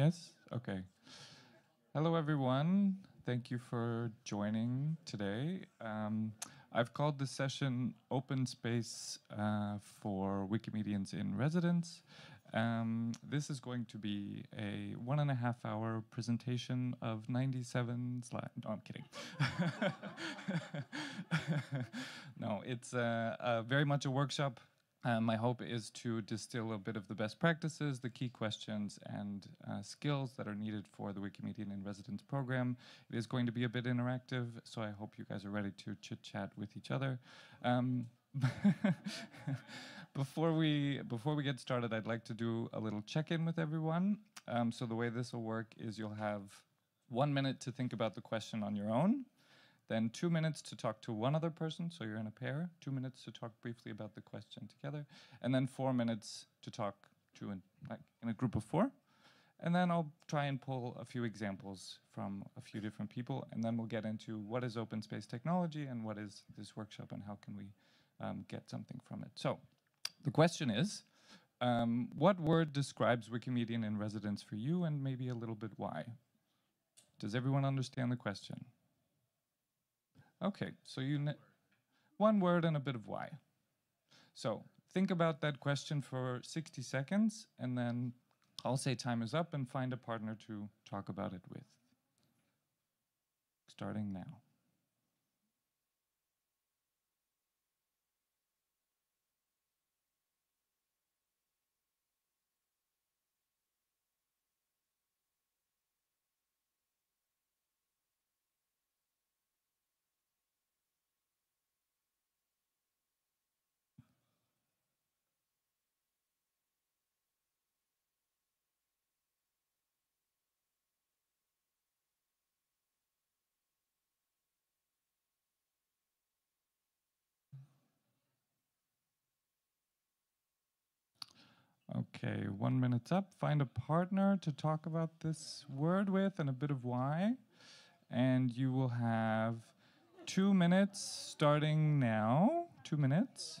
Yes? Okay. Hello, everyone. Thank you for joining today. Um, I've called this session Open Space uh, for Wikimedians in Residence. Um, this is going to be a one and a half hour presentation of 97 slides. No, I'm kidding. no, it's uh, uh, very much a workshop uh, my hope is to distill a bit of the best practices, the key questions, and uh, skills that are needed for the Wikimedian in Residence program. It is going to be a bit interactive, so I hope you guys are ready to chit chat with each other. Um, before we before we get started, I'd like to do a little check-in with everyone. Um, so the way this will work is you'll have one minute to think about the question on your own. Then two minutes to talk to one other person, so you're in a pair. Two minutes to talk briefly about the question together, and then four minutes to talk to in, like in a group of four. And then I'll try and pull a few examples from a few different people, and then we'll get into what is open space technology and what is this workshop and how can we um, get something from it. So the question is, um, what word describes Wikimedian in residence for you and maybe a little bit why? Does everyone understand the question? Okay, so you one word and a bit of why. So think about that question for 60 seconds, and then I'll say time is up and find a partner to talk about it with. Starting now. Okay, one minute's up. Find a partner to talk about this word with and a bit of why. And you will have two minutes starting now. Two minutes.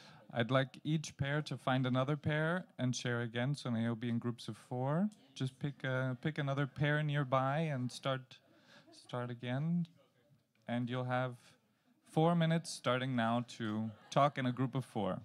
I'd like each pair to find another pair and share again, so now you'll be in groups of four. Just pick a, pick another pair nearby and start start again. And you'll have four minutes starting now to talk in a group of four.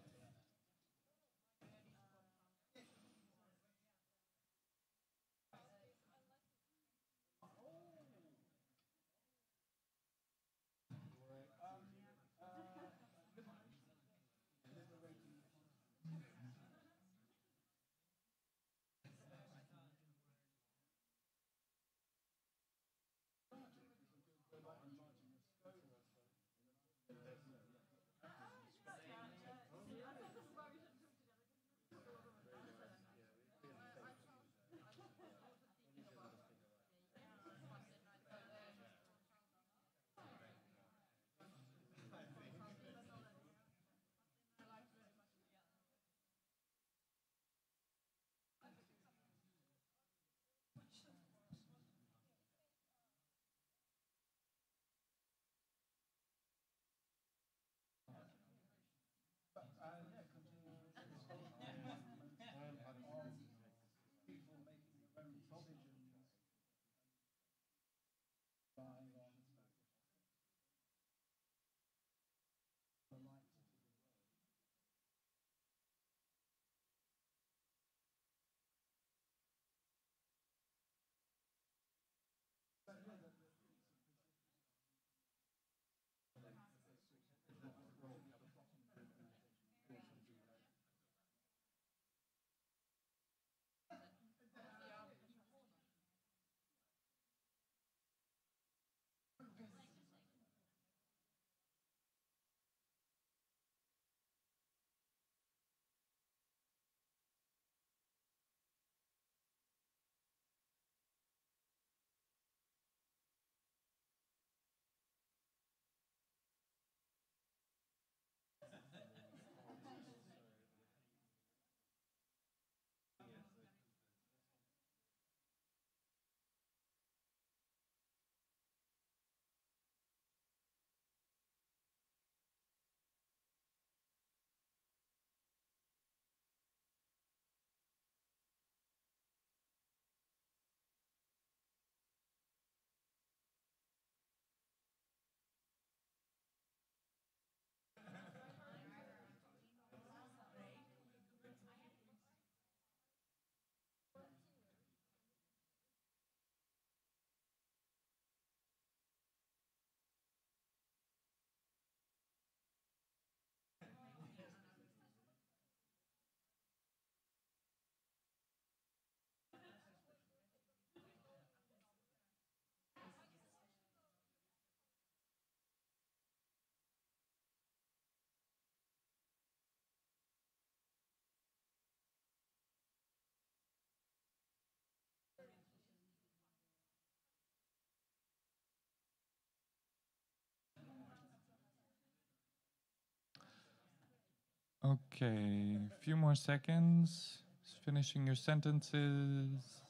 Okay, a few more seconds. Just finishing your sentences.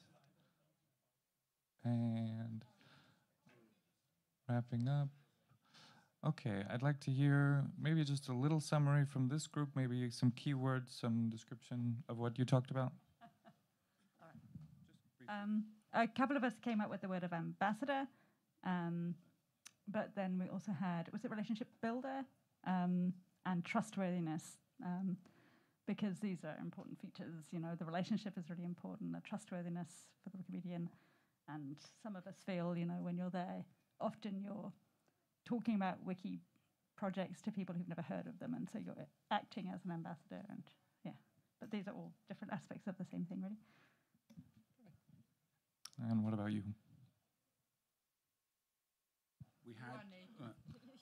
And wrapping up. Okay, I'd like to hear maybe just a little summary from this group, maybe some keywords, some description of what you talked about. Um, a couple of us came up with the word of ambassador, um, but then we also had was it relationship builder um, and trustworthiness, um, because these are important features. You know, the relationship is really important, the trustworthiness for the Wikimedian, and some of us feel, you know, when you're there, often you're talking about wiki projects to people who've never heard of them, and so you're acting as an ambassador, and yeah. But these are all different aspects of the same thing, really. And what about you? We had,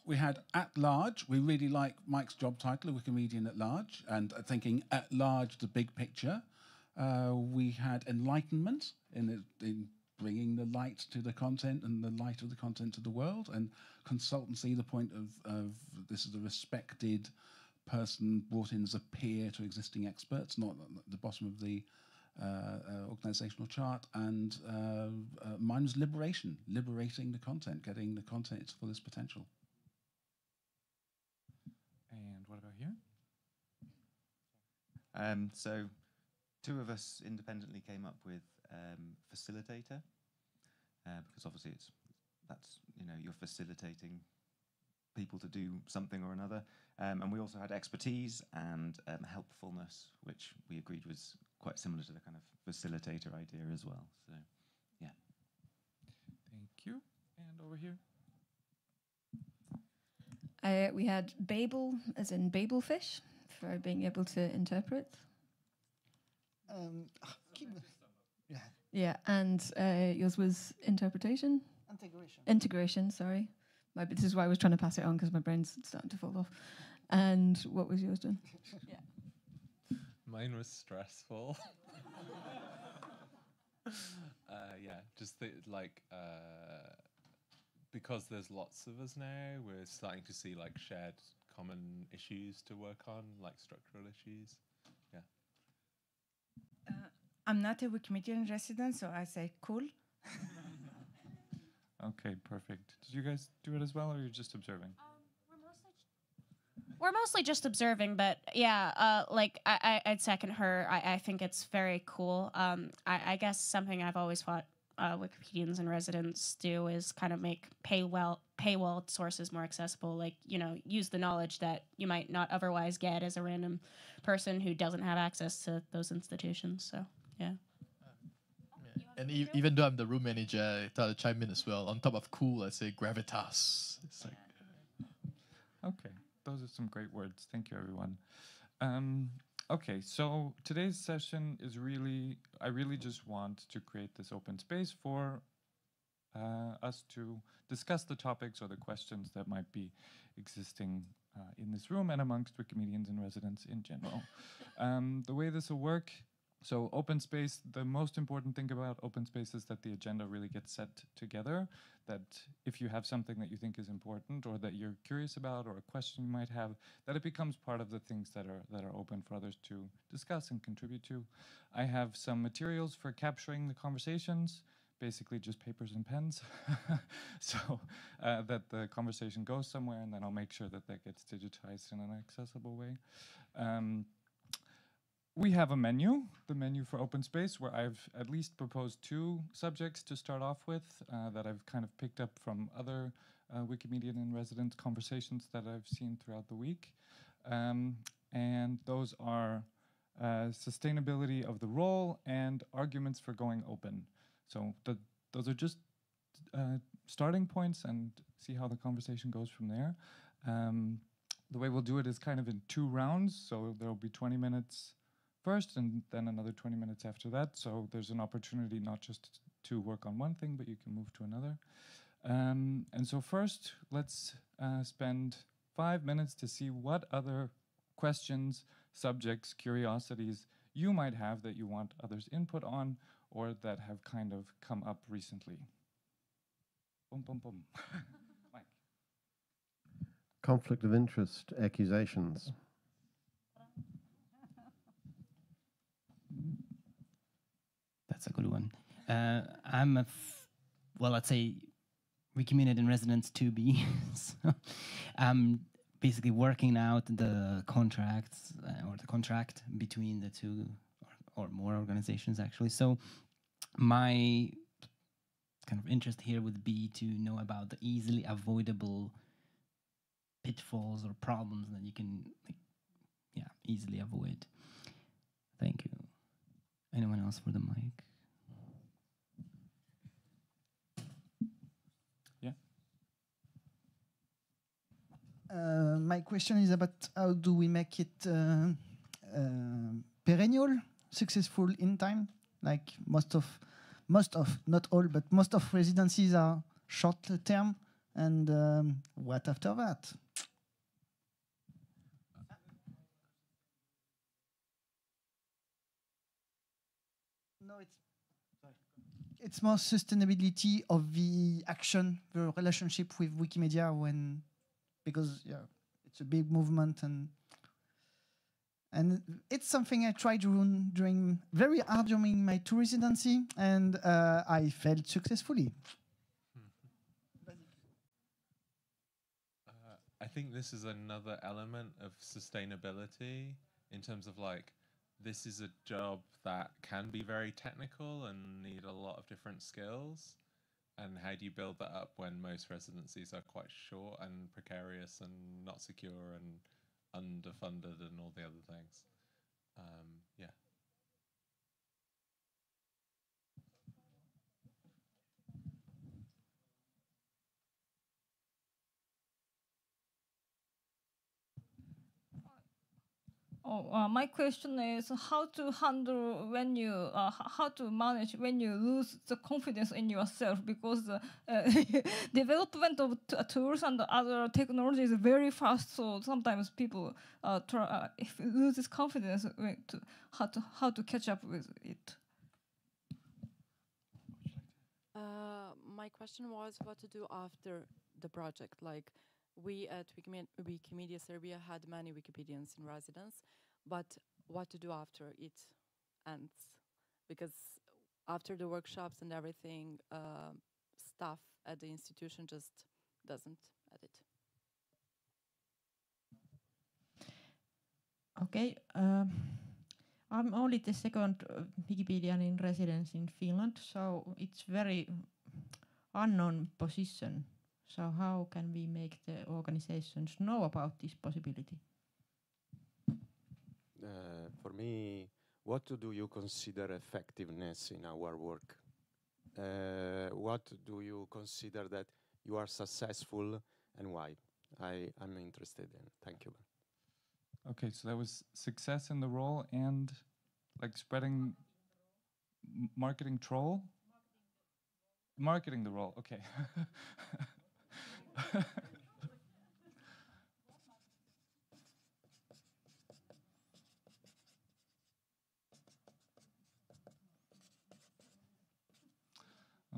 we had at large. We really like Mike's job title, a Wikimedian at large, and thinking at large, the big picture. Uh, we had enlightenment in, in bringing the light to the content and the light of the content to the world, and consultancy, the point of, of this is a respected person brought in as a peer to existing experts, not at the bottom of the uh, uh, organizational chart, and uh, uh, mine was liberation, liberating the content, getting the content its fullest potential. And what about here? Um, so, two of us independently came up with um, facilitator, uh, because obviously it's that's you know you're facilitating people to do something or another, um, and we also had expertise and um, helpfulness, which we agreed was quite similar to the kind of facilitator idea as well. So, yeah. Thank you. And over here? Uh, we had Babel, as in Babel fish, for being able to interpret. Um, keep, yeah, Yeah, and uh, yours was interpretation, integration. integration. Sorry, my, this is why I was trying to pass it on because my brain's starting to fall off. And what was yours, John? Mine was stressful. uh, yeah, just the, like uh, because there's lots of us now, we're starting to see like shared common issues to work on, like structural issues. Yeah, I'm not a Wikimedian resident, so I say cool. Okay, perfect. Did you guys do it as well, or you're just observing? We're mostly just observing, but yeah, uh, like I, I, I'd second her. I, I think it's very cool. Um, I, I guess something I've always thought uh, Wikipedians and residents do is kind of make paywall paywall sources more accessible. Like you know, use the knowledge that you might not otherwise get as a random person who doesn't have access to those institutions. So yeah. And e- even though I'm the room manager, I thought to chime in as well. On top of cool, I say gravitas. It's like Okay, those are some great words. Thank you, everyone. Um, okay, so today's session is really, I really just want to create this open space for uh, us to discuss the topics or the questions that might be existing uh, in this room and amongst Wikimedians and residents in general. um, the way this will work so open space, the most important thing about open space is that the agenda really gets set together. That if you have something that you think is important or that you're curious about or a question you might have, that it becomes part of the things that are that are open for others to discuss and contribute to. I have some materials for capturing the conversations, basically just papers and pens, so uh, that the conversation goes somewhere, and then I'll make sure that that gets digitized in an accessible way. Um, we have a menu, the menu for open space, where I've at least proposed two subjects to start off with uh, that I've kind of picked up from other uh, Wikimedian in residence conversations that I've seen throughout the week. Um, and those are uh, sustainability of the role and arguments for going open. So the, those are just uh, starting points and see how the conversation goes from there. Um, the way we'll do it is kind of in two rounds. So there will be 20 minutes first and then another 20 minutes after that. So there's an opportunity not just to work on one thing, but you can move to another. Um, and so first, let's uh, spend five minutes to see what other questions, subjects, curiosities you might have that you want others' input on or that have kind of come up recently. Boom, boom, boom. Mike. Conflict of interest accusations. Good one. Uh, I'm a, f- well, let's say, Wikimedia in residence 2B. so I'm basically working out the contracts uh, or the contract between the two or, or more organizations, actually. So my kind of interest here would be to know about the easily avoidable pitfalls or problems that you can, like, yeah, easily avoid. Thank you. Anyone else for the mic? Yeah. Uh, my question is about how do we make it uh, uh, perennial, successful in time? Like most of, most of, not all, but most of residencies are short term. And um, what after that? No, it's it's more sustainability of the action, the relationship with Wikimedia when, because yeah, it's a big movement and and it's something I tried during, during very hard during my tour residency and uh, I failed successfully. Uh, I think this is another element of sustainability in terms of like this is a job that can be very technical and need a lot of different skills. And how do you build that up when most residencies are quite short and precarious and not secure and underfunded and all the other things? Um, yeah. Oh, uh, my question is how to handle when you uh, how to manage when you lose the confidence in yourself because the uh, development of tools and other technology is very fast. So sometimes people uh, try, uh, if loses confidence when to how to how to catch up with it. Uh, my question was what to do after the project. Like we at Wikimedia, Serbia had many Wikipedians in residence, but what to do after it ends? Because after the workshops and everything, uh, staff at the institution just doesn't edit. Okay. Um, I'm only the second uh, Wikipedian in residence in Finland, so it's very unknown position. So how can we make the organizations know about this possibility? Uh, for me, what do you consider effectiveness in our work? Uh, what do you consider that you are successful and why? I am interested in. Thank you. Okay, so that was success in the role and like spreading m- marketing troll. Marketing the role. Okay.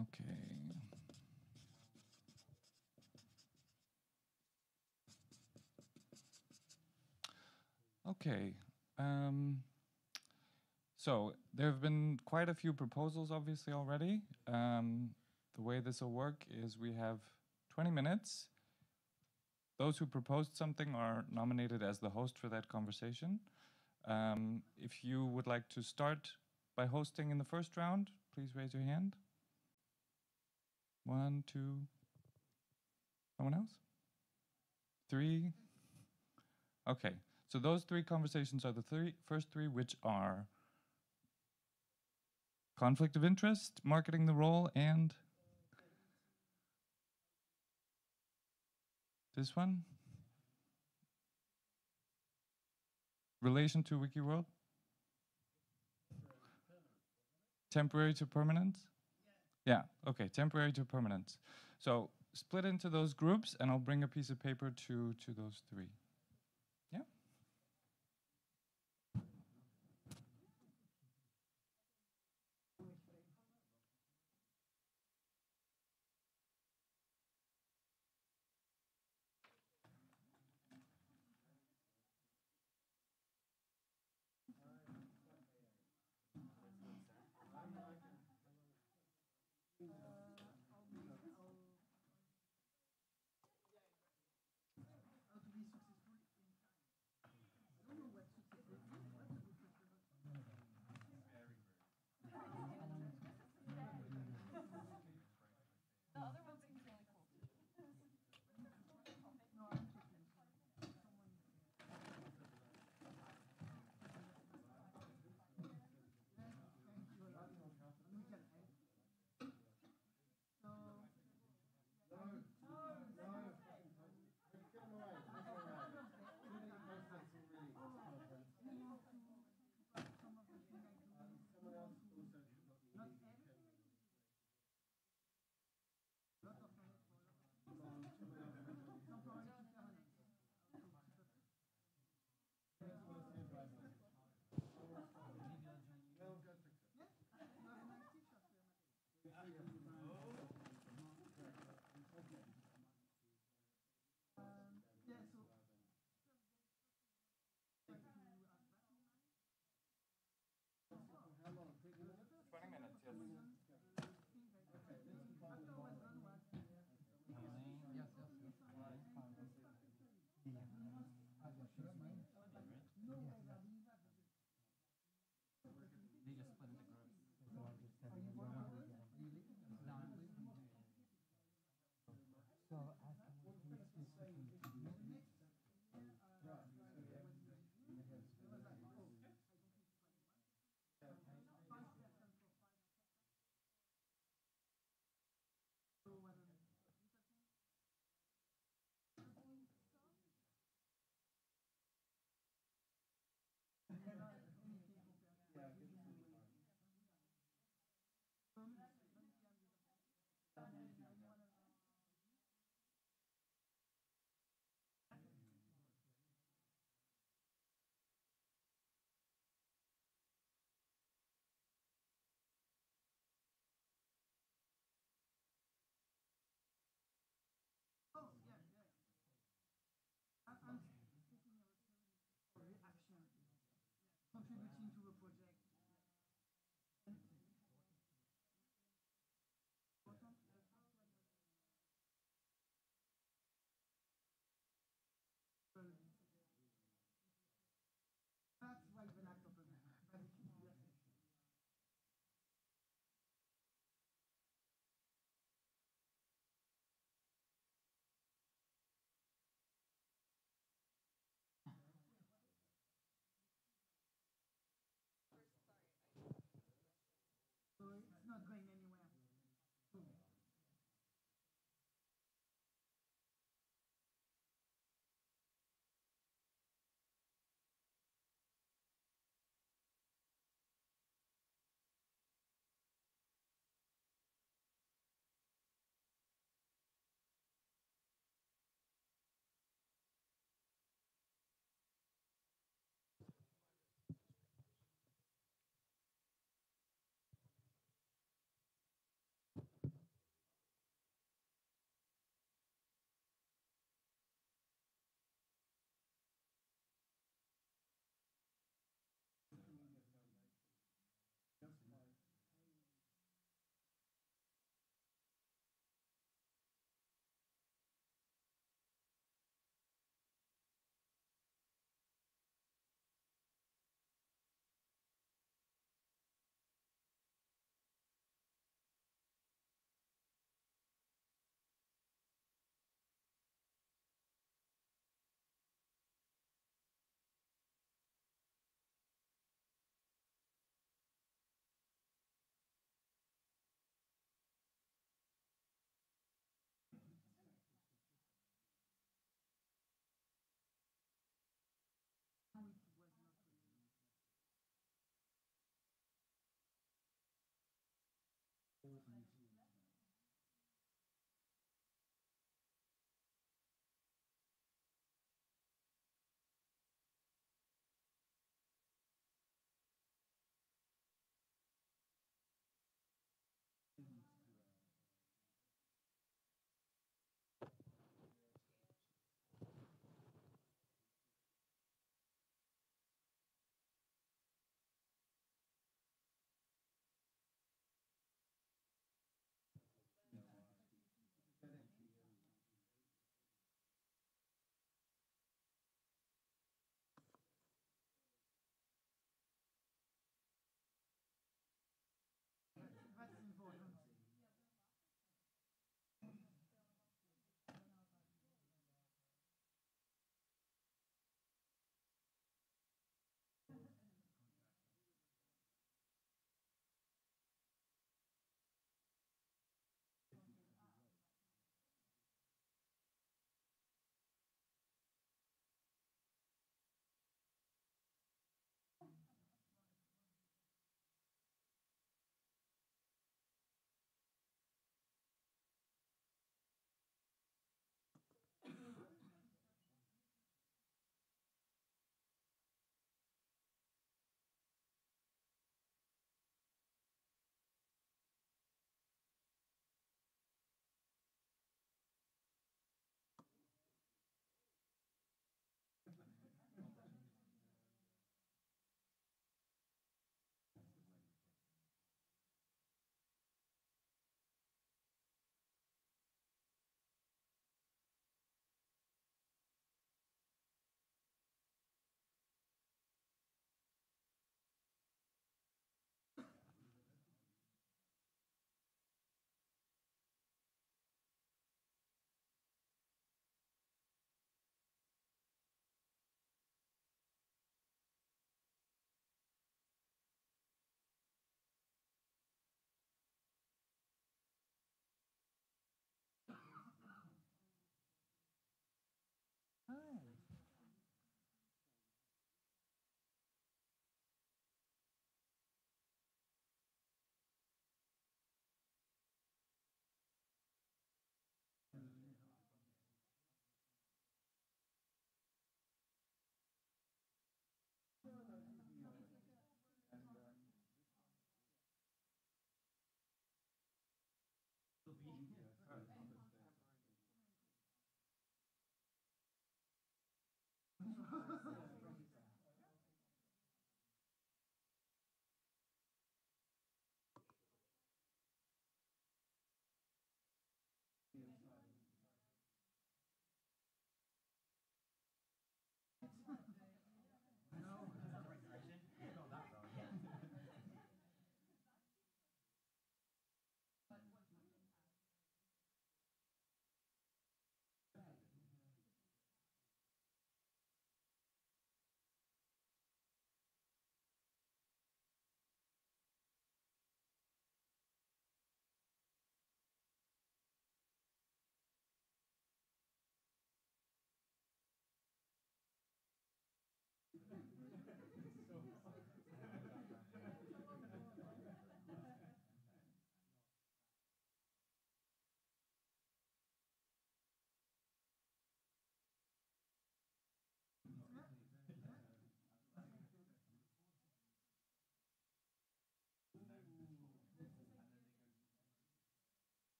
okay. Okay. Um, so there have been quite a few proposals, obviously, already. Um, the way this will work is we have 20 minutes. Those who proposed something are nominated as the host for that conversation. Um, if you would like to start by hosting in the first round, please raise your hand. One, two. Someone else? Three. Okay. So those three conversations are the three first three, which are conflict of interest, marketing the role, and this one. Relation to Wiki World? Temporary to permanent? Yeah, okay, temporary to permanent. So split into those groups and I'll bring a piece of paper to, to those three.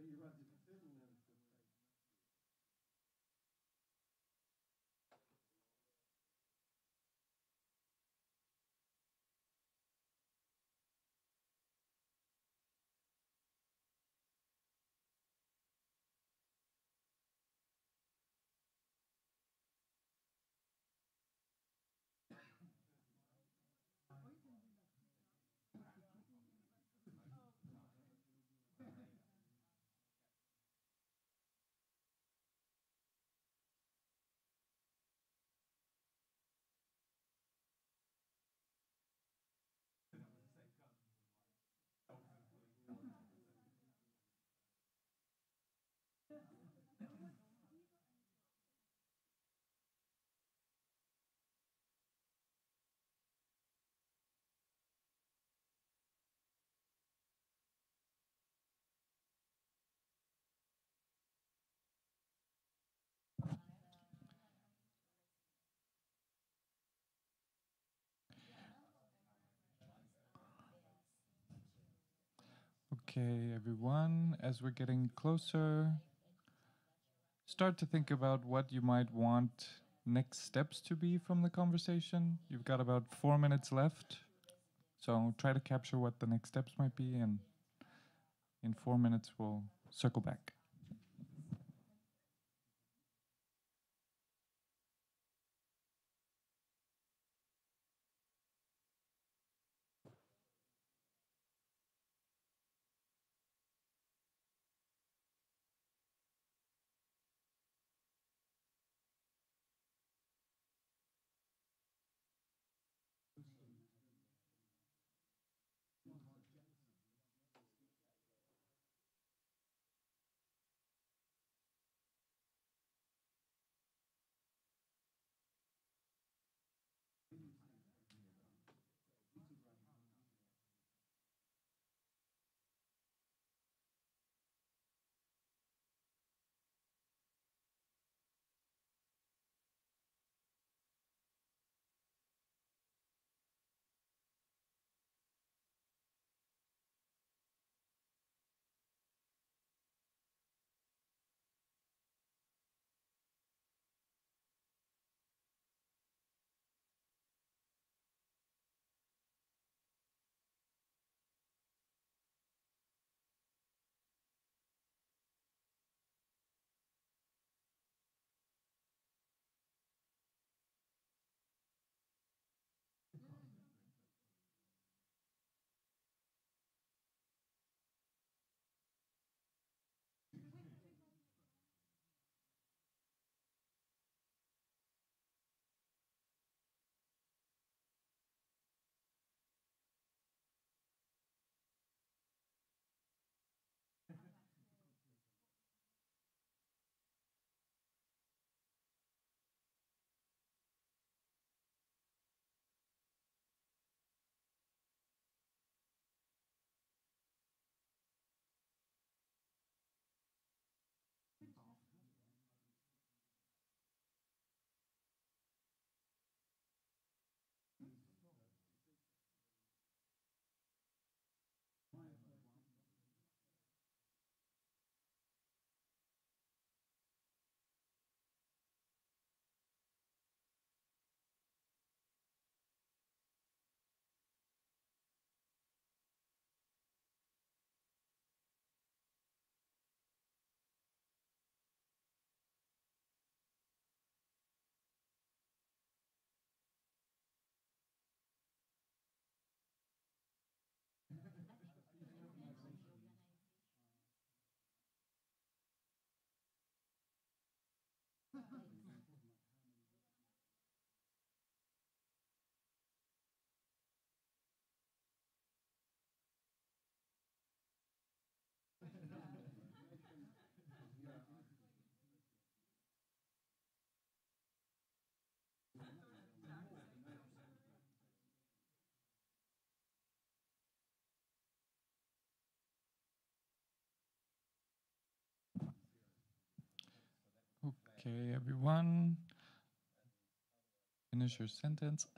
So you run Okay, everyone, as we're getting closer, start to think about what you might want next steps to be from the conversation. You've got about four minutes left, so try to capture what the next steps might be, and in four minutes, we'll circle back. Okay, everyone. Finish your sentence.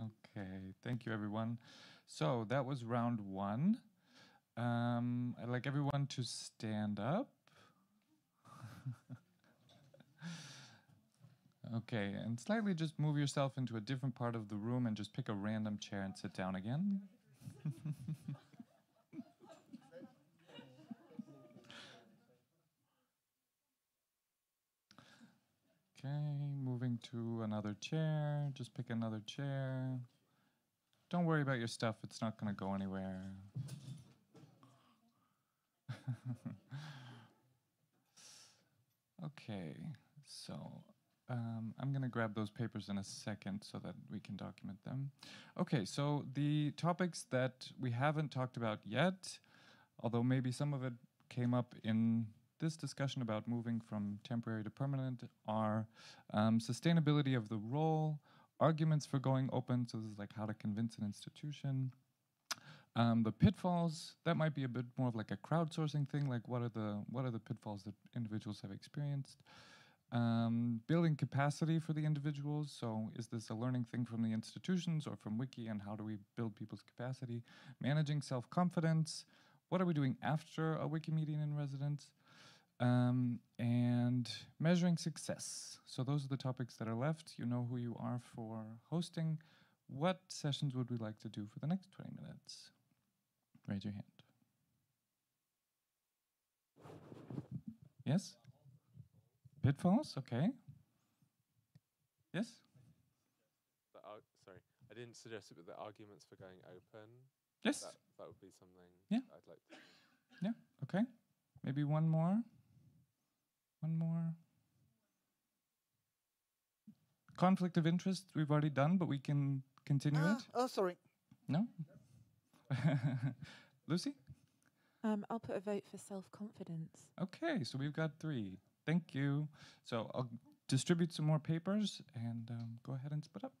Okay, thank you, everyone. So that was round one. Um, I'd like everyone to stand up. okay, and slightly just move yourself into a different part of the room and just pick a random chair and sit down again. Okay, moving to another chair. Just pick another chair. Don't worry about your stuff, it's not going to go anywhere. okay, so um, I'm going to grab those papers in a second so that we can document them. Okay, so the topics that we haven't talked about yet, although maybe some of it came up in this discussion about moving from temporary to permanent are um, sustainability of the role, arguments for going open, so this is like how to convince an institution. Um, the pitfalls that might be a bit more of like a crowdsourcing thing. Like what are the what are the pitfalls that individuals have experienced? Um, building capacity for the individuals. So is this a learning thing from the institutions or from Wiki, and how do we build people's capacity? Managing self confidence. What are we doing after a Wikimedian in residence? Um, and measuring success. So those are the topics that are left. You know who you are for hosting. What sessions would we like to do for the next 20 minutes? Raise your hand. Yes? Pitfalls? Okay. Yes? Sorry, I didn't suggest it, but the arguments for going open. Yes. That, that would be something Yeah. I'd like to. Yeah, okay. Maybe one more. One more. Conflict of interest, we've already done, but we can continue Ah, it. oh, sorry. No? Lucy? Um, I'll put a vote for self-confidence. Okay, so we've got three. Thank you. So I'll distribute some more papers and um, go ahead and split up.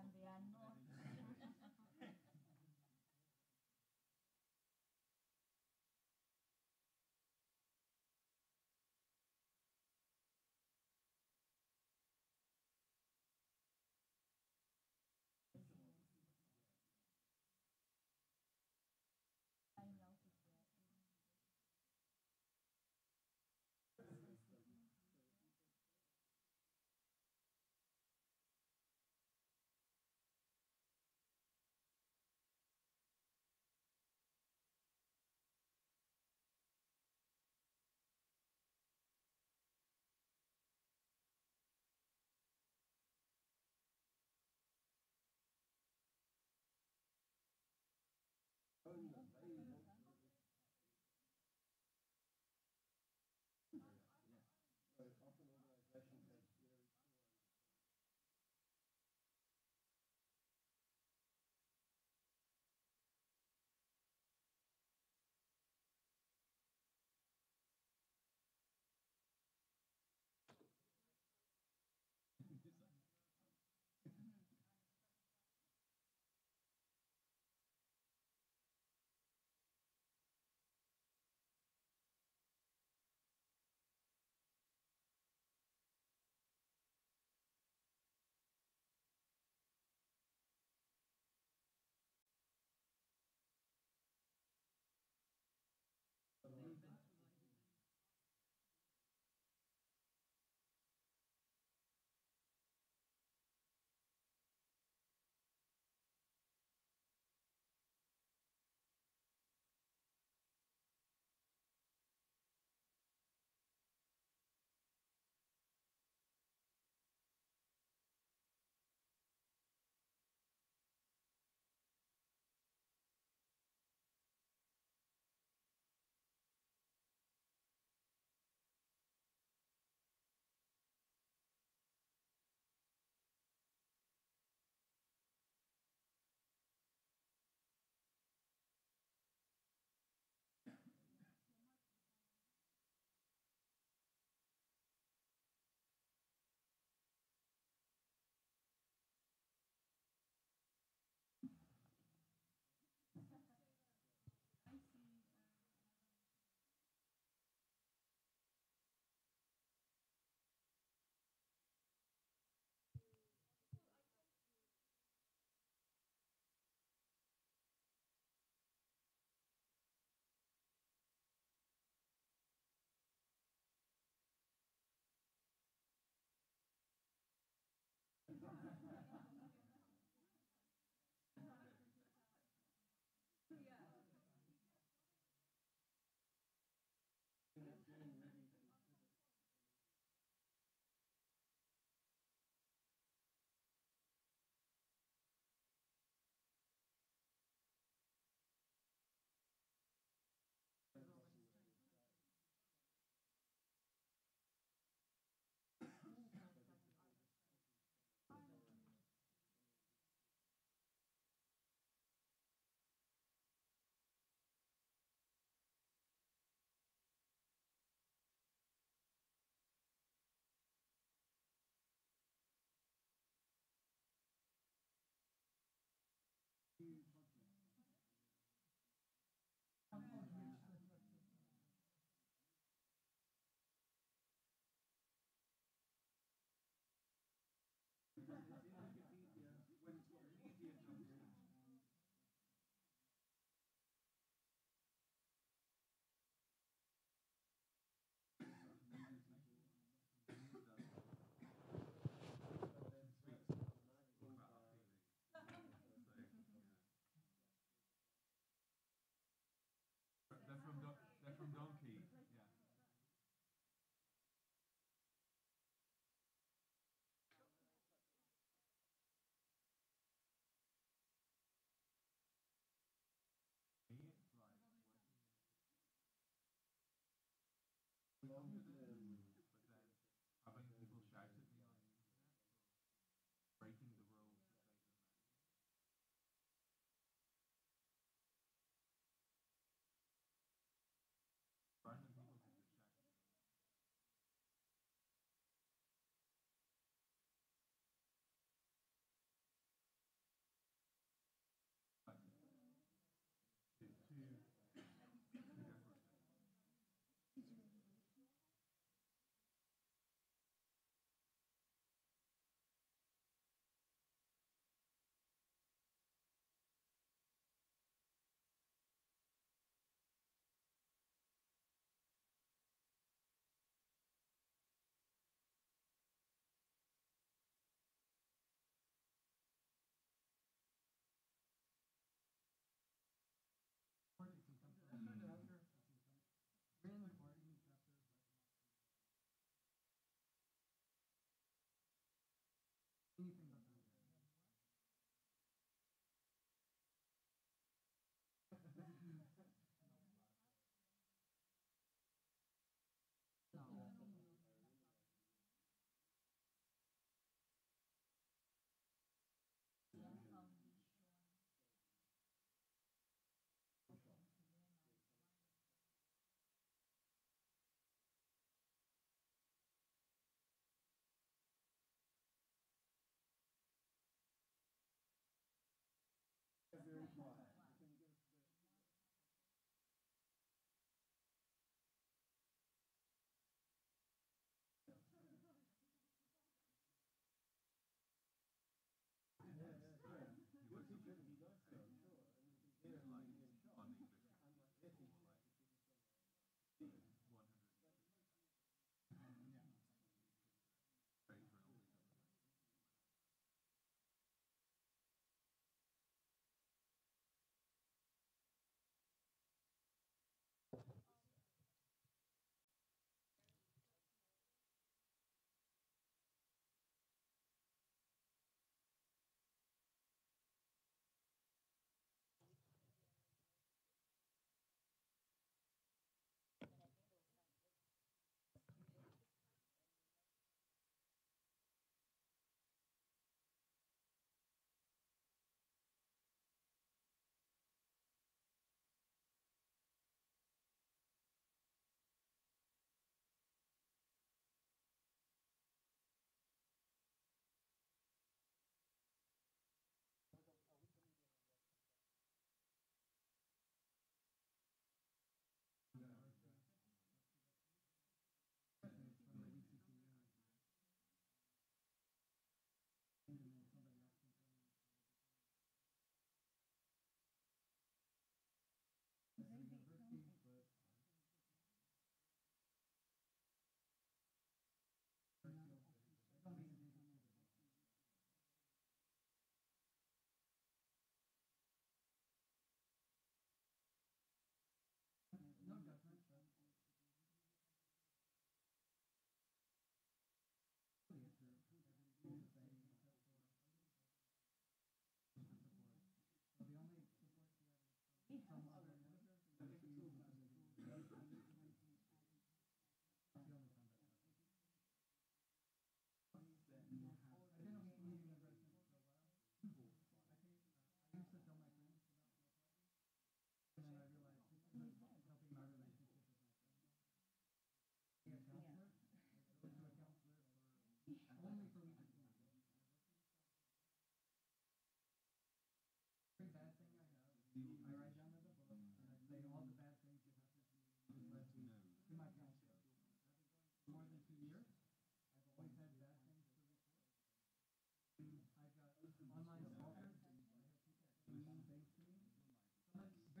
and the unknown donkey.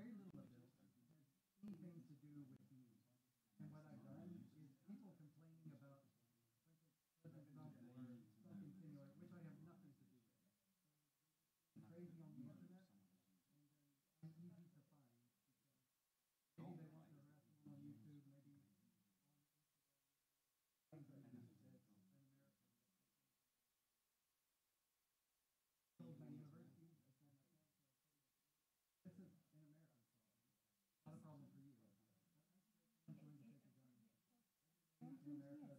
very little of this has anything to do with me, And what I've done is people complaining about there.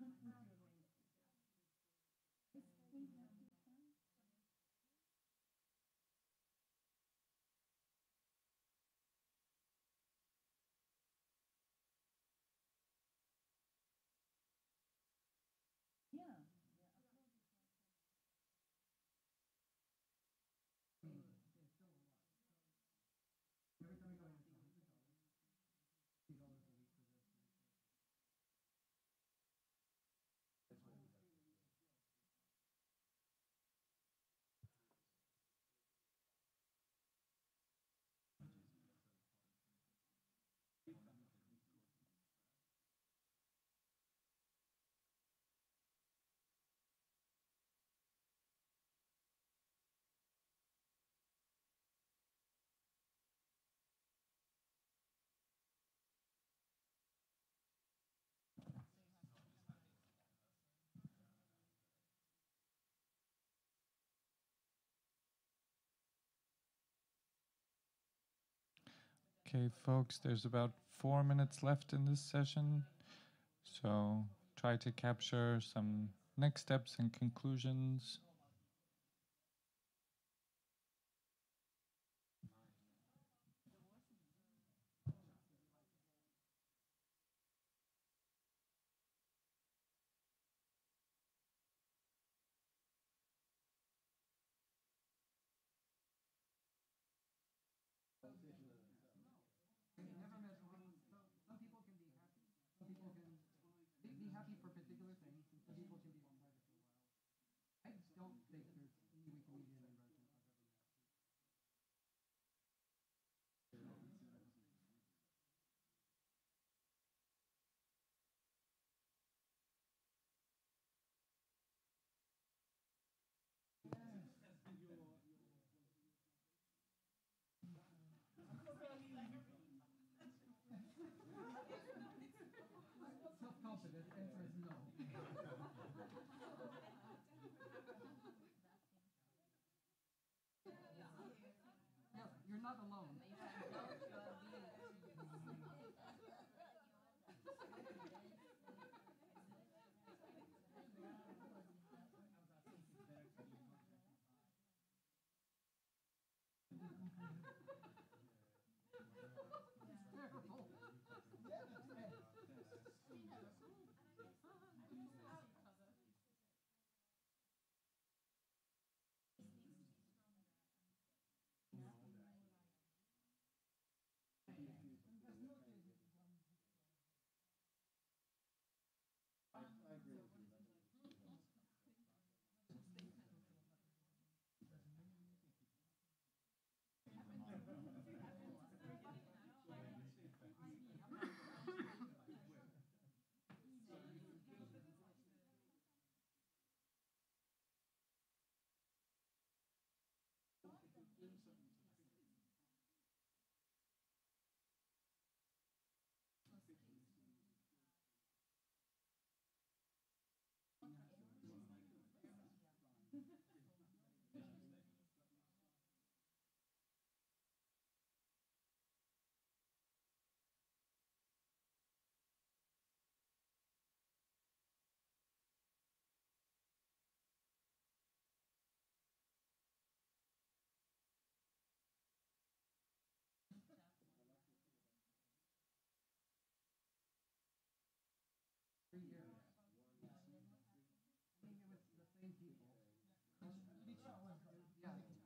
Mm-hmm. Okay, folks, there's about four minutes left in this session, so try to capture some next steps and conclusions. happy for particular things, and people can be the answer is no. people. Yeah.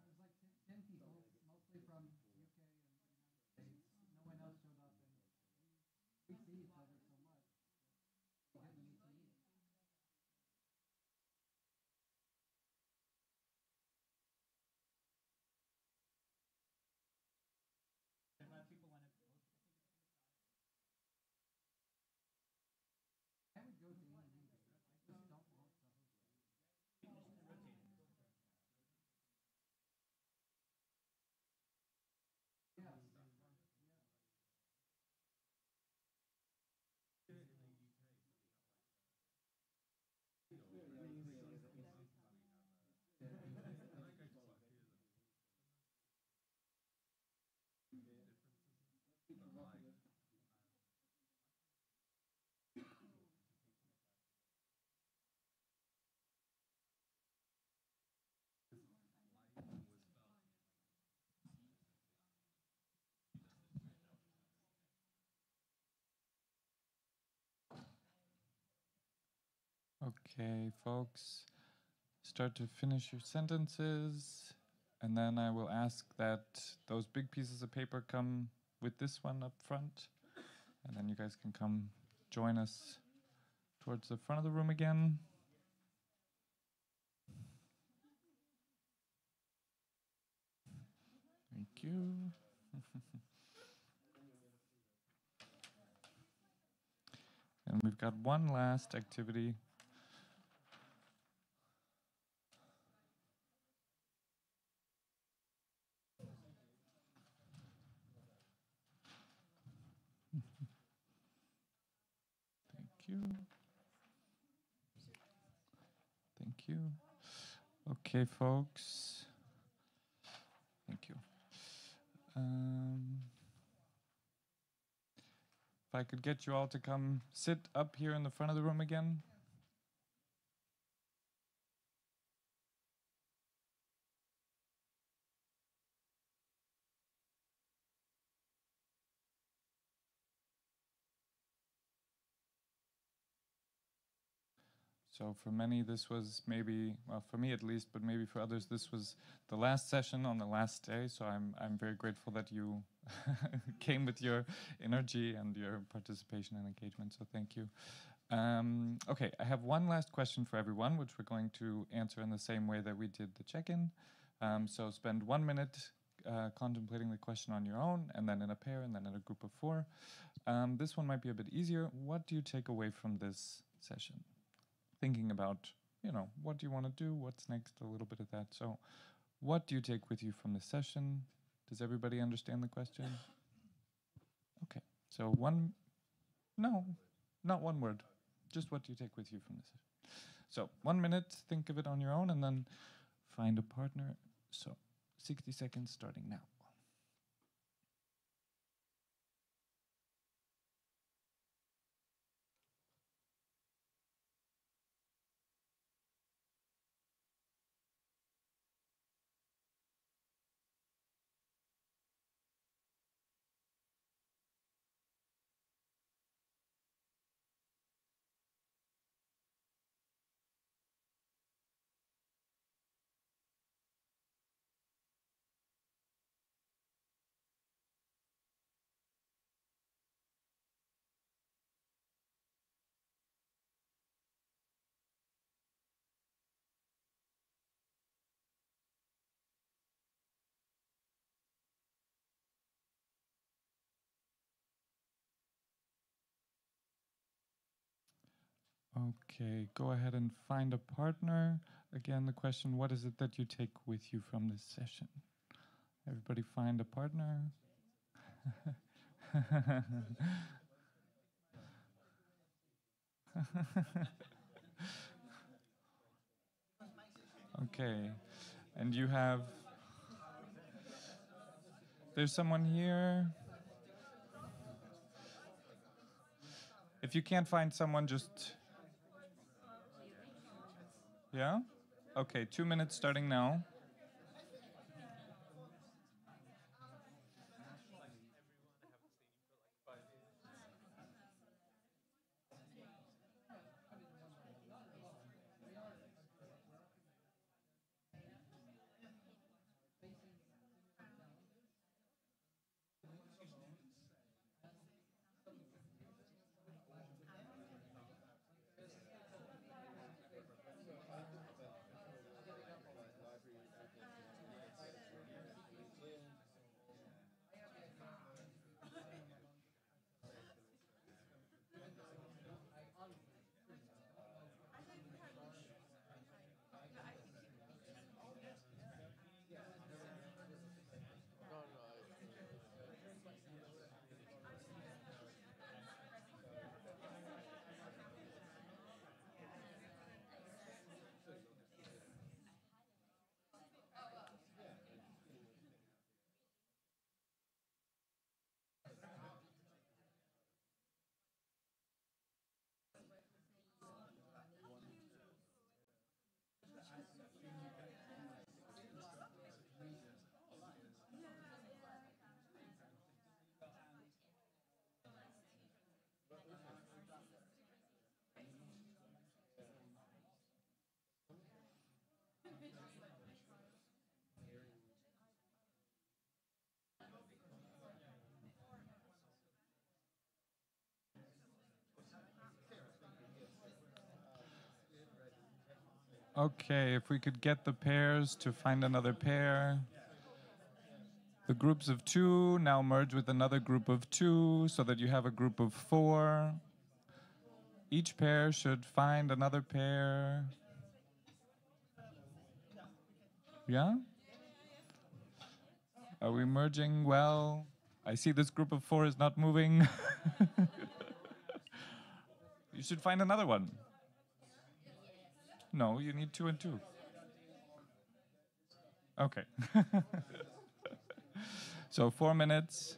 Okay, folks, start to finish your sentences, and then I will ask that those big pieces of paper come with this one up front, and then you guys can come join us towards the front of the room again. Thank you. and we've got one last activity. Thank you. Thank you. Okay, folks. Thank you. Um, if I could get you all to come sit up here in the front of the room again. So for many, this was maybe, well, for me at least, but maybe for others, this was the last session on the last day. So I'm I'm very grateful that you came with your energy and your participation and engagement. So thank you. Um, okay, I have one last question for everyone, which we're going to answer in the same way that we did the check-in. Um, so spend one minute uh, contemplating the question on your own, and then in a pair, and then in a group of four. Um, this one might be a bit easier. What do you take away from this session? Thinking about, you know, what do you want to do? What's next? A little bit of that. So, what do you take with you from the session? Does everybody understand the question? Okay. So one, no, not one word. Just what do you take with you from this? So one minute, think of it on your own, and then find a partner. So 60 seconds starting now. Okay, go ahead and find a partner. Again, the question what is it that you take with you from this session? Everybody find a partner. okay, and you have. There's someone here. If you can't find someone, just yeah? Okay, two minutes starting now. Okay, if we could get the pairs to find another pair. The groups of two now merge with another group of two so that you have a group of four. Each pair should find another pair. Yeah? Are we merging well? I see this group of four is not moving. you should find another one. No, you need two and two. Okay. so four minutes.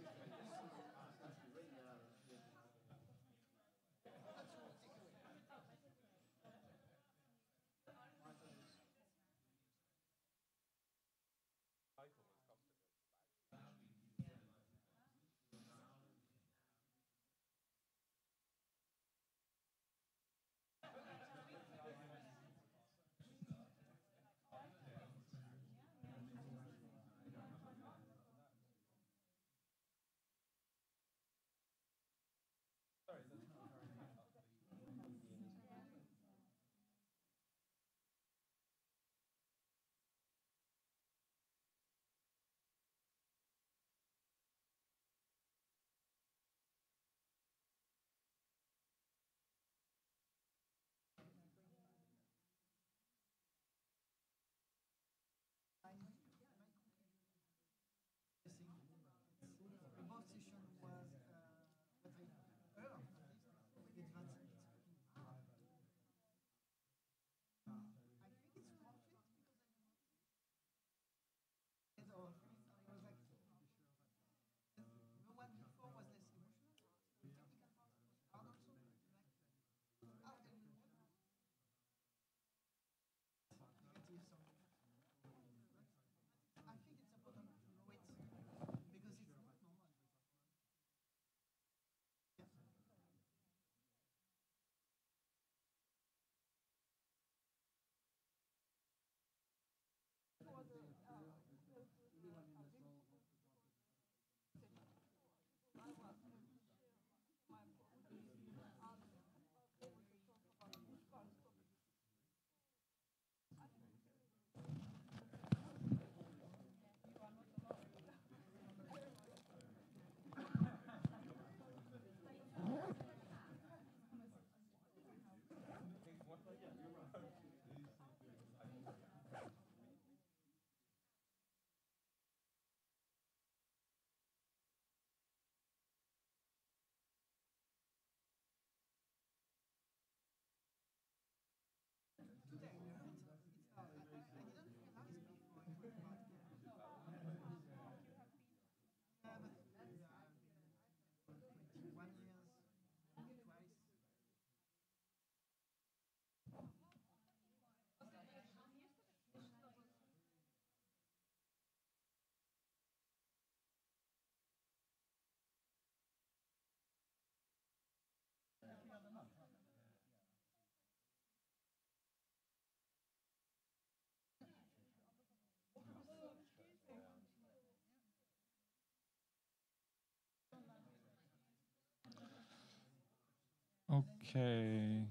Okay.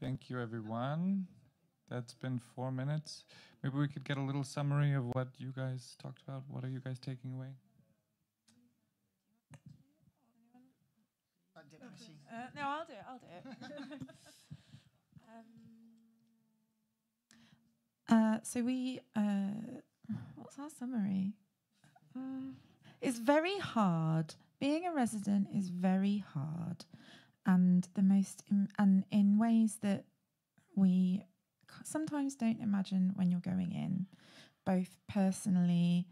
Thank you, everyone. That's been four minutes. Maybe we could get a little summary of what you guys talked about. What are you guys taking away? Uh, no, I'll do it. I'll do it. um, uh, so we, uh, what's our summary? Uh, it's very hard. Being a resident is very hard, and the most, im- and in ways that we sometimes don't imagine when you're going in, both personally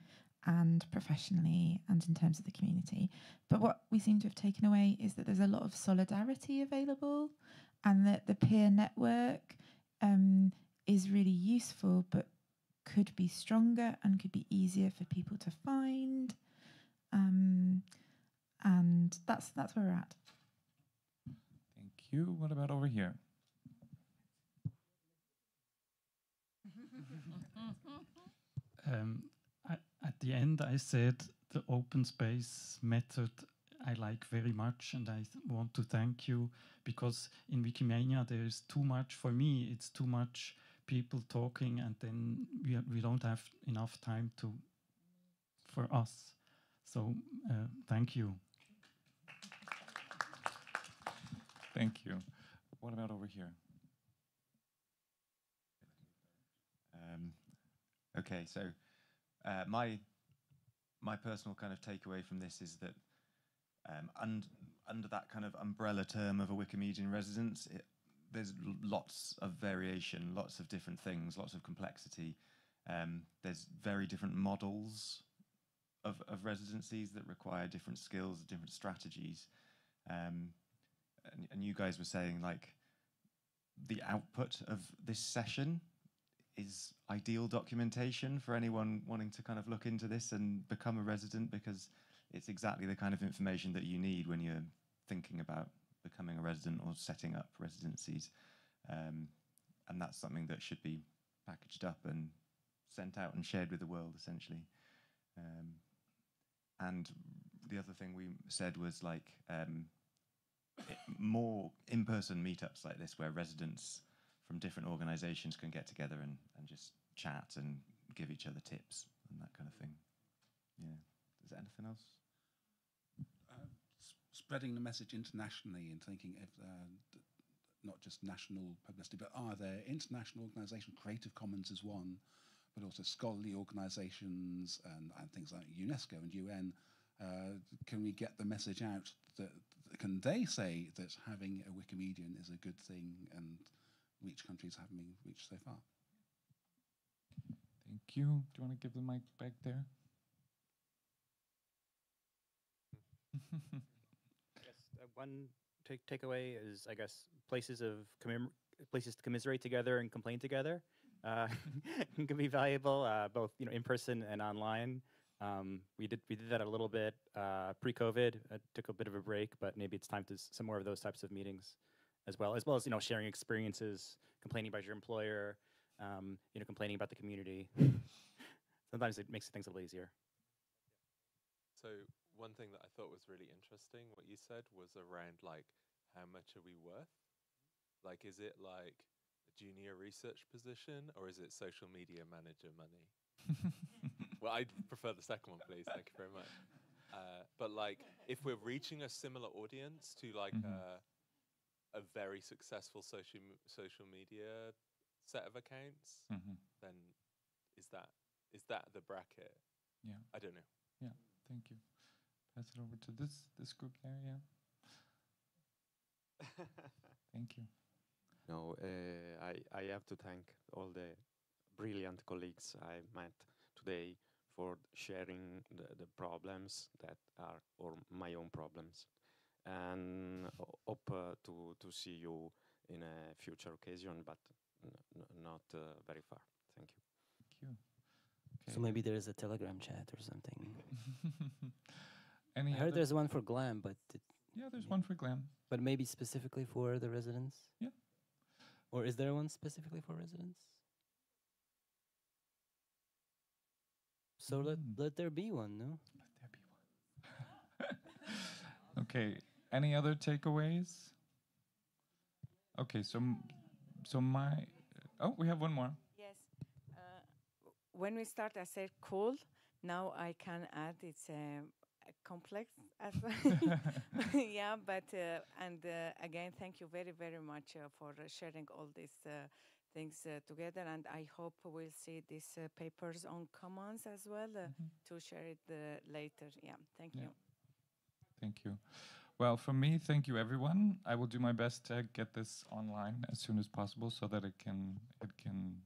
and professionally and in terms of the community. But what we seem to have taken away is that there's a lot of solidarity available and that the peer network um, is really useful but could be stronger and could be easier for people to find. Um, and that's that's where we're at. You. What about over here? Um, I, at the end, I said the open space method I like very much, and I want to thank you because in Wikimania there is too much for me. It's too much people talking, and then we we don't have enough time to for us. So uh, thank you. Thank you. What about over here? Um, okay, so uh, my my personal kind of takeaway from this is that um, und, under that kind of umbrella term of a Wikimedian residence, it, there's lots of variation, lots of different things, lots of complexity. Um, there's very different models of, of residencies that require different skills, different strategies. Um, and, and you guys were saying like the output of this session is ideal documentation for anyone wanting to kind of look into this and become a resident because it's exactly the kind of information that you need when you're thinking about becoming a resident or setting up residencies. Um, and that's something that should be packaged up and sent out and shared with the world essentially. Um, and the other thing we said was like um, more in-person meetups like this where residents from different organizations can get together and, and just chat and give each other tips and that kind of thing. Yeah. Is there anything else? Uh, spreading the message internationally and thinking if uh, not just national publicity, but are there international organisations? Creative Commons is one, but also scholarly organisations and, and things like UNESCO and UN. Uh, can we get the message out that can they say that having a Wikimedian is a good thing and which countries haven't been reached so far? Thank you. Do you want to give the mic back there? Yes, uh, one take takeaway is, I guess, places of places to commiserate together and complain together uh, can be valuable, uh, both you know in person and online. Um, we did we did that a little bit uh, pre-COVID. Uh, took a bit of a break, but maybe it's time to s- some more of those types of meetings, as well as well as you know sharing experiences, complaining about your employer, um, you know complaining about the community. Sometimes it makes things a little easier. So one thing that I thought was really interesting, what you said was around like how much are we worth? Like, is it like a junior research position or is it social media manager money? well, I prefer the second one, please. Thank you very much. Uh, but like, if we're reaching a similar audience to like Mhm. a, a very successful social social media set of accounts, Mhm. then is that is that the bracket? Yeah. I don't know. Yeah. Thank you. Pass it over to this this group there. Yeah. Thank you. No, uh, I, I have to thank all the brilliant colleagues I met today for sharing the, the problems that are or my own problems, and hope uh, to to see you in a future occasion, but n- n- not uh, very far. Thank you. Thank you. So maybe there is a Telegram chat or something. Any I heard other- there's one for GLAM, but it, Yeah, there's one for GLAM. but maybe specifically for the residents. Yeah. Or is there one specifically for residents? So let let there be one, no? Okay. Any other takeaways? Okay. So, so my. Oh, we have one more. Yes. Uh, when we start, I said cool. Now I can add it's um, a complex as well. yeah, but uh, and uh, again, thank you very very much uh, for uh, sharing all this uh, things uh, together. And I hope we'll see these uh, papers on Commons as well uh, to share it uh, later. Yeah, thank Yeah. you. Thank you. Well, for me, thank you, everyone. I will do my best to get this online as soon as possible so that it can it can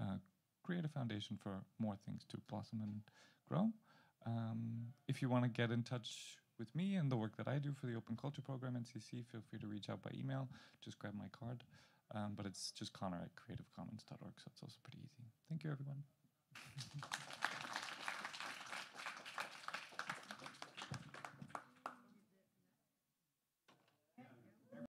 uh, create a foundation for more things to blossom and grow. Um, if you want to get in touch with me and the work that I do for the Open Culture Program NCC, feel free to reach out by email. Just grab my card. Um, but it's just Connor at creativecommons.org, so it's also pretty easy. Thank you, everyone.